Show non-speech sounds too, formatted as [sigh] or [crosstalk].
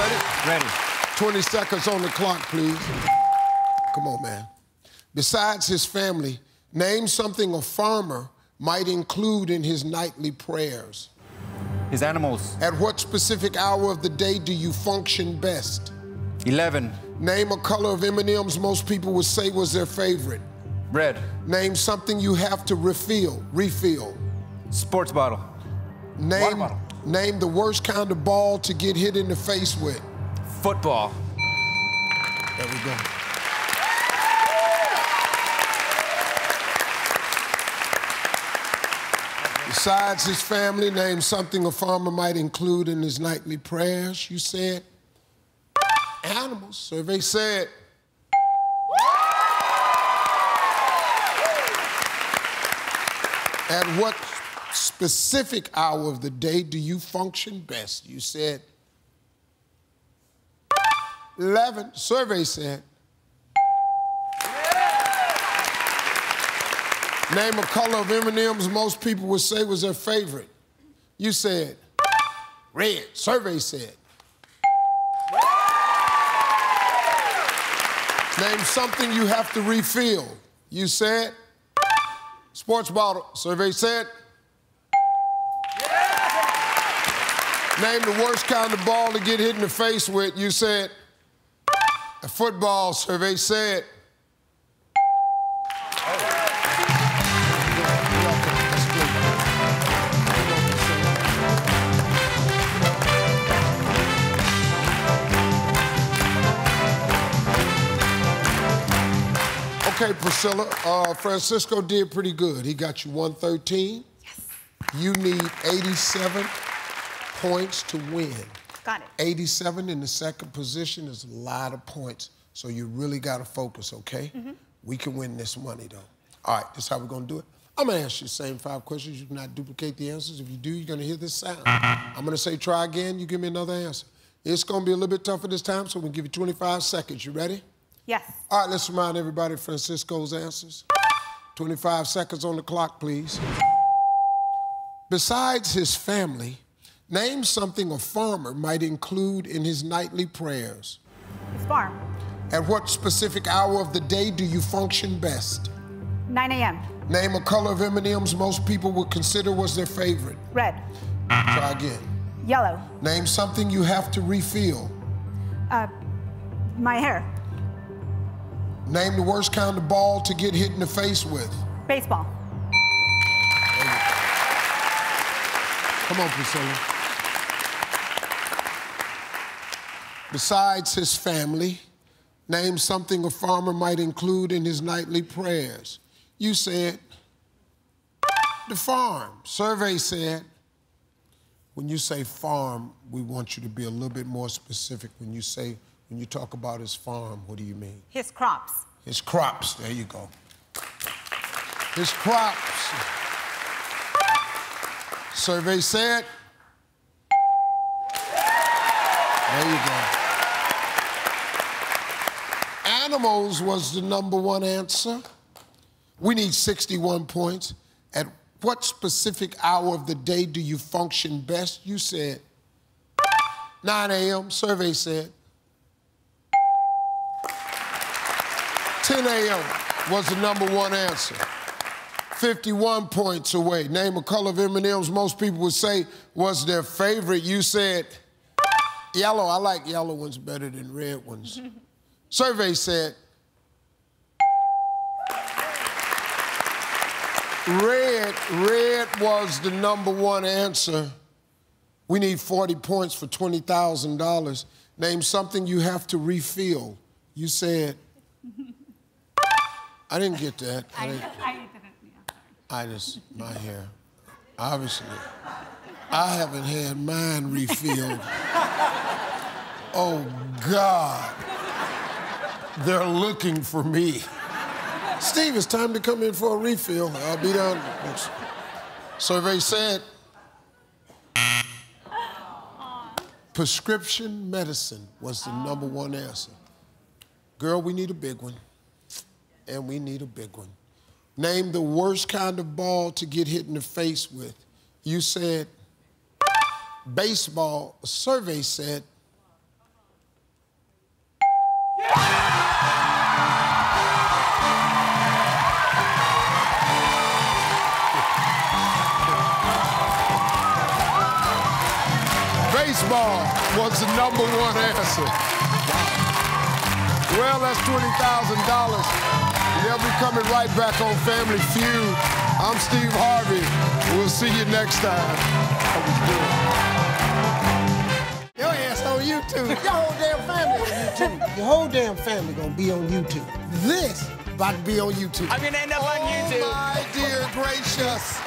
ready? Ready. 20 seconds on the clock, please. Come on, man. Besides his family, name something a farmer might include in his nightly prayers. His animals. At what specific hour of the day do you function best? 11. Name a color of M&M's most people would say was their favorite. Red. Name something you have to refill, refill. Sports bottle. Name, bottle. Name the worst kind of ball to get hit in the face with. Football. There we go. Besides his family, name something a farmer might include in his nightly prayers. You said animals. Survey said. At what specific hour of the day do you function best? You said 11. Survey said. Name a color of M&M's most people would say was their favorite. You said red. Survey said. Name something you have to refill. You said sports bottle. Survey said. Name the worst kind of ball to get hit in the face with. You said a football. Survey said. Okay, Priscilla, uh, Francisco did pretty good. He got you 113. Yes. You need 87 points to win. Got it. 87 in the second position is a lot of points, so you really got to focus, okay? Mm -hmm. We can win this money, though. All right, this is how we're going to do it. I'm going to ask you the same five questions. You cannot duplicate the answers. If you do, you're going to hear this sound. I'm going to say try again. You give me another answer. It's going to be a little bit tougher this time, so we'll give you 25 seconds. You ready? Yes. All right, let's remind everybody Francisco's answers. 25 seconds on the clock, please. Besides his family, name something a farmer might include in his nightly prayers. His farm. At what specific hour of the day do you function best? 9 a.m. Name a color of M&M's most people would consider was their favorite. Red. Try again. Yellow. Name something you have to refill. Uh, my hair. Name the worst kind of ball to get hit in the face with. Baseball. Come on, Priscilla. Besides his family, name something a farmer might include in his nightly prayers. You said the farm. Survey said when you say farm, we want you to be a little bit more specific. When you say when you talk about his farm, what do you mean? His crops. His crops. There you go. His crops. Survey said. There you go. Animals was the number one answer. We need 61 points. At what specific hour of the day do you function best? You said 9 a.m. Survey said 10 a.m. was the number one answer. 51 points away. Name a color of M&M's most people would say was their favorite. You said yellow. I like yellow ones better than red ones. [laughs] Survey said red, red was the number one answer. We need 40 points for $20,000. Name something you have to refill. You said I didn't get that. I, didn't, I didn't. Yeah, I just, my hair. Obviously. I haven't had mine refilled. [laughs] oh, God. They're looking for me. Steve, it's time to come in for a refill. I'll be down. Survey said prescription medicine was the number one answer. Girl, we need a big one and we need a big one. Name the worst kind of ball to get hit in the face with. You said baseball. A survey said Baseball was the number one answer. Well, that's $20,000. They'll be coming right back on Family Feud. I'm Steve Harvey. We'll see you next time. That was good. Your ass on YouTube. Your whole damn family on YouTube. Your whole damn family gonna be on YouTube. This about to be on YouTube. I'm gonna end up on Oh, YouTube. my dear gracious.